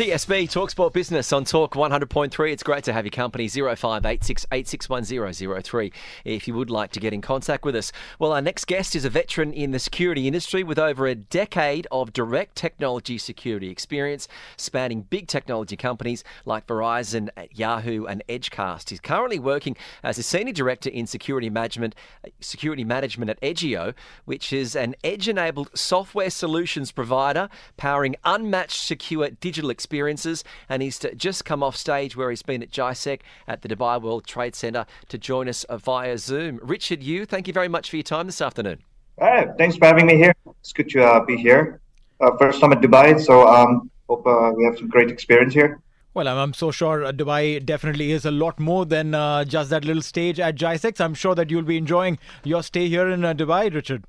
TSB Talksport Business on Talk 100.3. It's great to have your company 0586861003 if you would like to get in contact with us. Well, our next guest is a veteran in the security industry with over a decade of direct technology security experience spanning big technology companies like Verizon, Yahoo and Edgecast. He's currently working as a senior director in security management security management at Edgio, which is an edge-enabled software solutions provider powering unmatched secure digital experiences. Experiences, and he's just come off stage where he's been at GISEC at the Dubai World Trade Center to join us via Zoom. Richard Yew, thank you very much for your time this afternoon. Hey, thanks for having me here. It's good to uh, be here. Uh, first time at Dubai, so um, hope uh, we have some great experience here. Well, I'm, I'm so sure uh, Dubai definitely is a lot more than uh, just that little stage at GISEC. I'm sure that you'll be enjoying your stay here in uh, Dubai, Richard.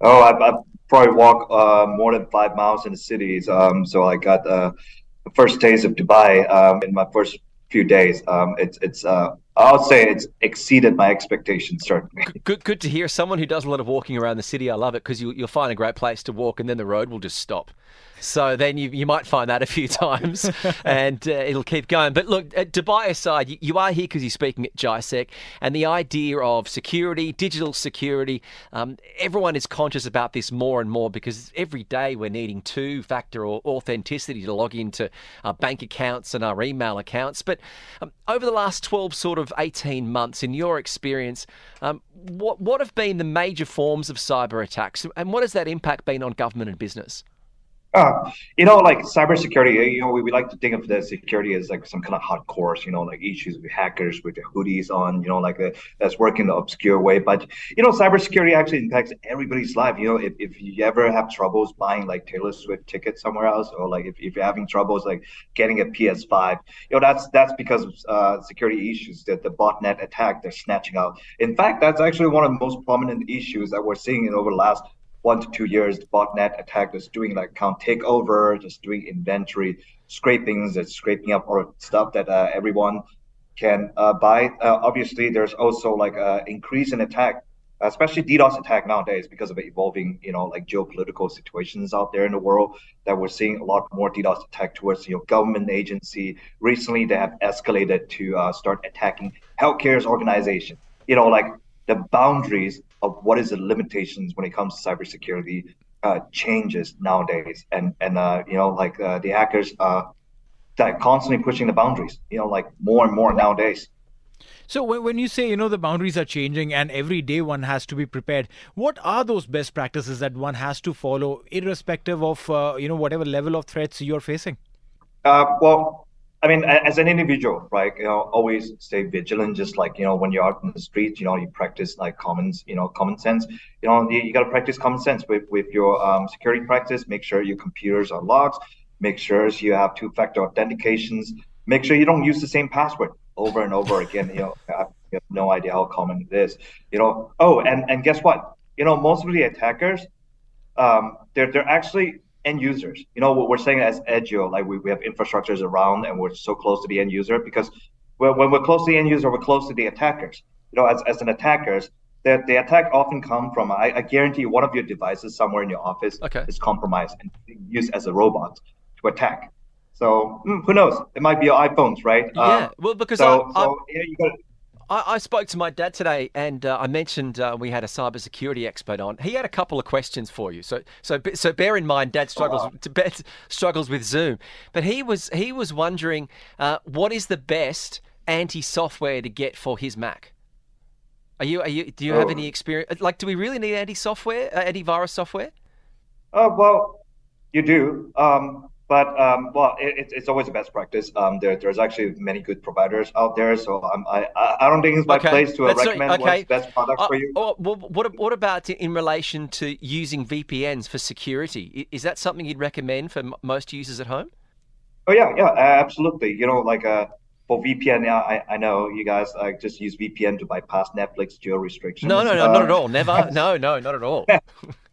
Oh, I, I probably walk uh, more than five miles in the cities. Um, so I got uh, the first days of Dubai um, in my first few days. Um, it's it's uh, I'll say it's exceeded my expectations certainly. Good, good to hear. Someone who does a lot of walking around the city, I love it because you, you'll find a great place to walk, and then the road will just stop. So then you, you might find that a few times and uh, it'll keep going. But look, Dubai aside, you, you are here because you're speaking at GISEC and the idea of security, digital security, um, everyone is conscious about this more and more because every day we're needing two factor or authenticity to log into our bank accounts and our email accounts. But um, over the last 12 sort of 18 months, in your experience, um, what, what have been the major forms of cyber attacks and what has that impact been on government and business? Uh, you know, like cybersecurity, you know, we, we like to think of the security as like some kind of hardcore, you know, like issues with hackers with their hoodies on, you know, like the, uh, that's working the obscure way. But, you know, cybersecurity actually impacts everybody's life. You know, if, if you ever have troubles buying like Taylor Swift tickets somewhere else, or like if, if you're having troubles like getting a PS5, you know, that's that's because of uh, security issues that the botnet attack they're snatching out. In fact, that's actually one of the most prominent issues that we're seeing in over the last one to two years, botnet attack is doing like account takeover, just doing inventory scrapings, that's scraping up all stuff that uh, everyone can uh, buy. Uh, obviously, there's also like an increase in attack, especially DDoS attack nowadays because of evolving, you know, like geopolitical situations out there in the world that we're seeing a lot more DDoS attack towards, you know, government agency. Recently, they have escalated to uh, start attacking healthcare's organization. You know, like the boundaries of what is the limitations when it comes to cybersecurity uh, changes nowadays, and and uh, you know like uh, the hackers are that constantly pushing the boundaries. You know, like more and more nowadays. So when you say you know the boundaries are changing and every day one has to be prepared, what are those best practices that one has to follow, irrespective of uh, you know whatever level of threats you're facing? Uh, well, I mean, as an individual, right? You know, always stay vigilant. Just like you know, when you're out in the street, you know, you practice like common, you know, common sense. You know, you, you got to practice common sense with with your um, security practice. Make sure your computers are locked. Make sure you have two-factor authentications. Make sure you don't use the same password over and over again. You know, I have no idea how common it is. You know, oh, and and guess what? You know, most of the attackers, um, they're they're actually end users. You know, what we're saying as Edgio, like we, we have infrastructures around and we're so close to the end user because when we're close to the end user, we're close to the attackers. You know, as, as an attackers, the, the attack often come from, I, I guarantee one of your devices somewhere in your office okay. is compromised and used as a robot to attack. So mm, who knows? It might be your iPhones, right? Yeah. Um, well, because so, I, so, yeah, you got I, I, spoke to my dad today, and uh, I mentioned uh, we had a cybersecurity expert on. He had a couple of questions for you, so so so bear in mind, Dad struggles oh, wow. struggles with Zoom, but he was he was wondering uh, what is the best anti-software to get for his Mac. Are you are you do you oh. have any experience? Like, do we really need anti-software, uh, antivirus software? Oh well, you do. Um, but um, well, it, it's always a best practice. Um, there, there's actually many good providers out there, so um, I, I don't think it's my okay. place to uh, recommend okay. what's best product uh, for you. Oh, what what about in relation to using VPNs for security? Is that something you'd recommend for most users at home? Oh yeah, yeah, absolutely. You know, like uh, for VPN, yeah, I, I know you guys uh, just use VPN to bypass Netflix geo restrictions. No, no, no, uh, not at all. Never. no, no, not at all.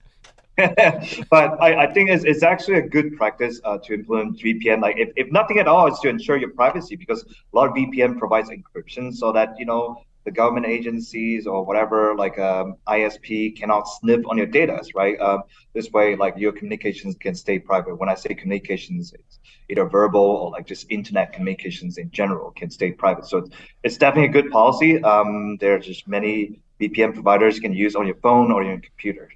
but I, I, think it's, it's actually a good practice uh, to implement VPN. Like if, if nothing at all, is to ensure your privacy because a lot of VPN provides encryption so that you know the government agencies or whatever, like um, ISP, cannot sniff on your data, right? Um, this way, like your communications can stay private. When I say communications, it's either verbal or like just internet communications in general can stay private. So it's, it's definitely a good policy. Um, there's just many VPN providers you can use on your phone or your computer.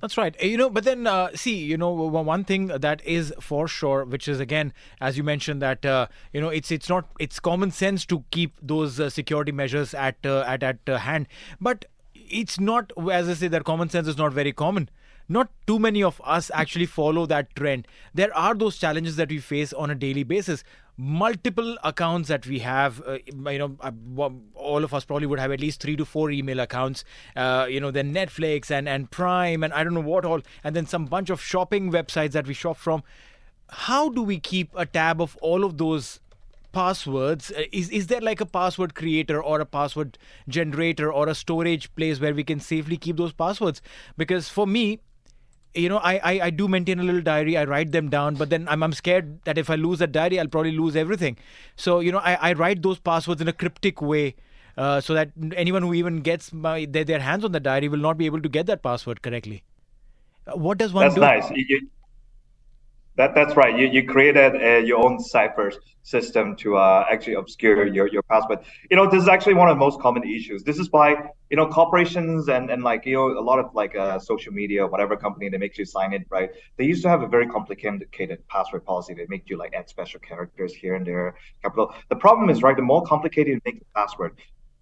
That's right. You know, but then uh, see, you know, one thing that is for sure, which is again, as you mentioned, that uh, you know, it's it's not it's common sense to keep those uh, security measures at uh, at at uh, hand, but it's not, as I say, that common sense is not very common not too many of us actually follow that trend. There are those challenges that we face on a daily basis. Multiple accounts that we have, uh, you know, uh, all of us probably would have at least three to four email accounts. Uh, you know, then Netflix and and Prime and I don't know what all, and then some bunch of shopping websites that we shop from. How do we keep a tab of all of those passwords uh, is is there like a password creator or a password generator or a storage place where we can safely keep those passwords because for me you know, I, I, I do maintain a little diary. I write them down, but then I'm, I'm scared that if I lose that diary, I'll probably lose everything. So, you know, I, I write those passwords in a cryptic way uh, so that anyone who even gets my, their, their hands on the diary will not be able to get that password correctly. Uh, what does one That's do? That's nice. You, that that's right. You you created uh, your own cipher system to uh, actually obscure your, your password. You know, this is actually one of the most common issues. This is why you know corporations and, and like you know a lot of like uh, social media, whatever company they make you sign in, right? They used to have a very complicated password policy. They make you like add special characters here and there. Capital. The problem is right. The more complicated you make the password,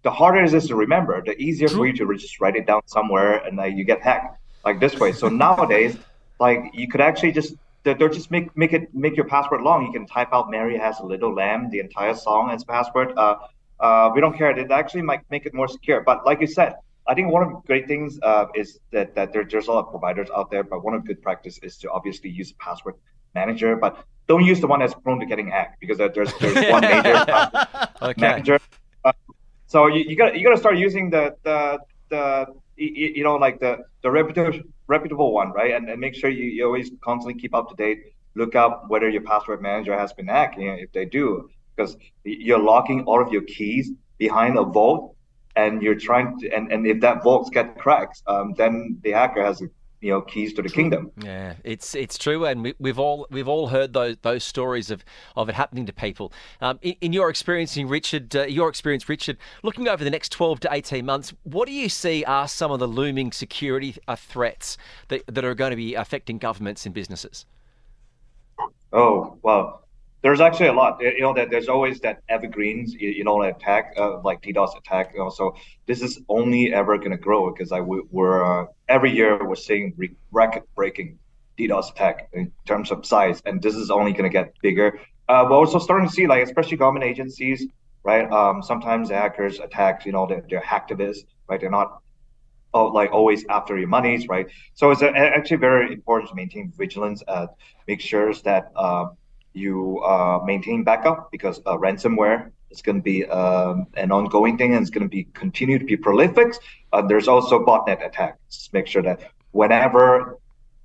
the harder it is to remember. The easier True. for you to just write it down somewhere and uh, you get hacked like this way. So nowadays, like you could actually just they're, they're just make make it make your password long. You can type out "Mary has a little lamb" the entire song as password. Uh, uh, we don't care. It actually might make it more secure. But like you said, I think one of the great things uh, is that that there, there's a lot of providers out there. But one of good practice is to obviously use a password manager, but don't use the one that's prone to getting hacked because there's there's one major okay. manager. Uh, so you, you got you got to start using the the the you know like the the reputable reputable one, right? And, and make sure you, you always constantly keep up to date. Look up whether your password manager has been hacked. You know, if they do, because you're locking all of your keys behind a vault, and you're trying to, and, and if that vault gets cracked, um, then the hacker has a you know keys to the kingdom. Yeah, it's it's true, and we, have all we've all heard those those stories of, of it happening to people. Um, in, in, your experience, in Richard, uh, your experience, Richard, looking over the next twelve to eighteen months, what do you see are some of the looming security uh, threats that that are going to be affecting governments and businesses? Oh well, there's actually a lot. You know that there's always that evergreens, you know, attack uh, like DDoS attack. You know, so this is only ever going to grow because I we're uh, every year we're seeing record-breaking DDoS attack in terms of size, and this is only going to get bigger. Uh, we're also starting to see like especially government agencies, right? Um, sometimes hackers attack, you know, they're, they're hacktivists, right? They're not oh, like always after your monies, right? So it's actually very important to maintain vigilance, uh, make sure that uh, you uh, maintain backup because uh, ransomware is going to be um, an ongoing thing and it's going to be continue to be prolific. Uh, there's also botnet attacks. Make sure that whenever,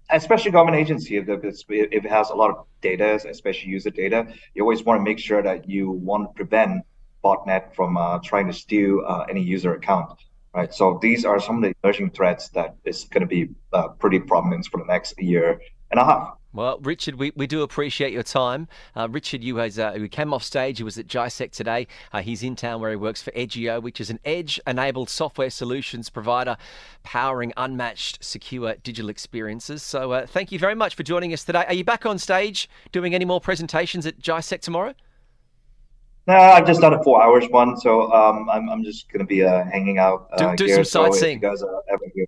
especially government agency, if, if it has a lot of data, especially user data, you always want to make sure that you want to prevent botnet from uh, trying to steal uh, any user account. Right. So these are some of the emerging threats that is going to be uh, pretty prominent for the next year and a half. Well, Richard, we, we do appreciate your time. Uh, Richard, Yew has uh, who came off stage. He was at GISEC today. Uh, he's in town where he works for Edgio, which is an edge-enabled software solutions provider, powering unmatched, secure digital experiences. So, uh, thank you very much for joining us today. Are you back on stage doing any more presentations at GISEC tomorrow? No, I've just done a four hours one, so um, I'm I'm just going to be uh, hanging out. do, do here, some sightseeing. So guys are ever here.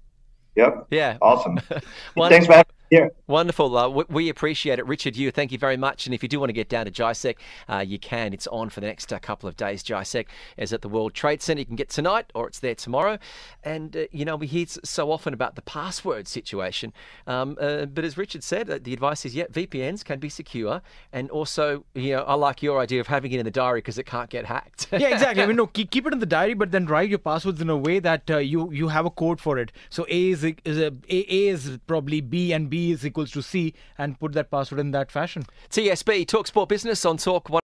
Yep. Yeah. Awesome. Thanks for having yeah. Wonderful. Uh, we appreciate it. Richard, Yew, thank you very much. And if you do want to get down to GISEC, uh, you can. It's on for the next uh, couple of days. GISEC is at the World Trade Center. You can get tonight or it's there tomorrow. And, uh, you know, we hear so often about the password situation. Um, uh, but as Richard said, uh, the advice is, yeah, VPNs can be secure. And also, you know, I like your idea of having it in the diary because it can't get hacked. yeah, exactly. I mean, no, keep, keep it in the diary, but then write your passwords in a way that you, you have a code for it. So A is, is a, a, a is probably B and Is equals to C and put that password in that fashion. TSB, Talk Sport Business on Talk